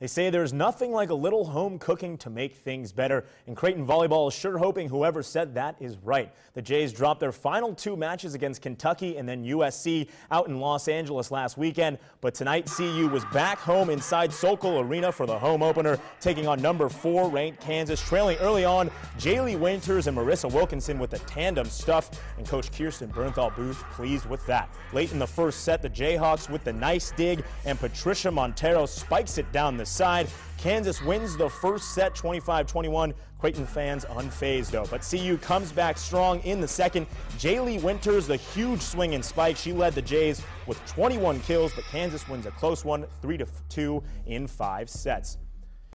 They say there's nothing like a little home cooking to make things better, and Creighton Volleyball is sure hoping whoever said that is right. The Jays dropped their final two matches against Kentucky and then USC out in Los Angeles last weekend, but tonight CU was back home inside Sokol Arena for the home opener, taking on number four ranked Kansas, trailing early on Jaali Winters and Marissa Wilkinson with the tandem stuff, and Coach Kirsten Bernthal Booth pleased with that. Late in the first set, the Jayhawks with the nice dig, and Patricia Montero spikes it down the side. Kansas wins the first set 25-21. Creighton fans unfazed though. But CU comes back strong in the second. Jaali Winters, the huge swing and spike. She led the Jays with 21 kills, but Kansas wins a close one, 3 to 2 in five sets.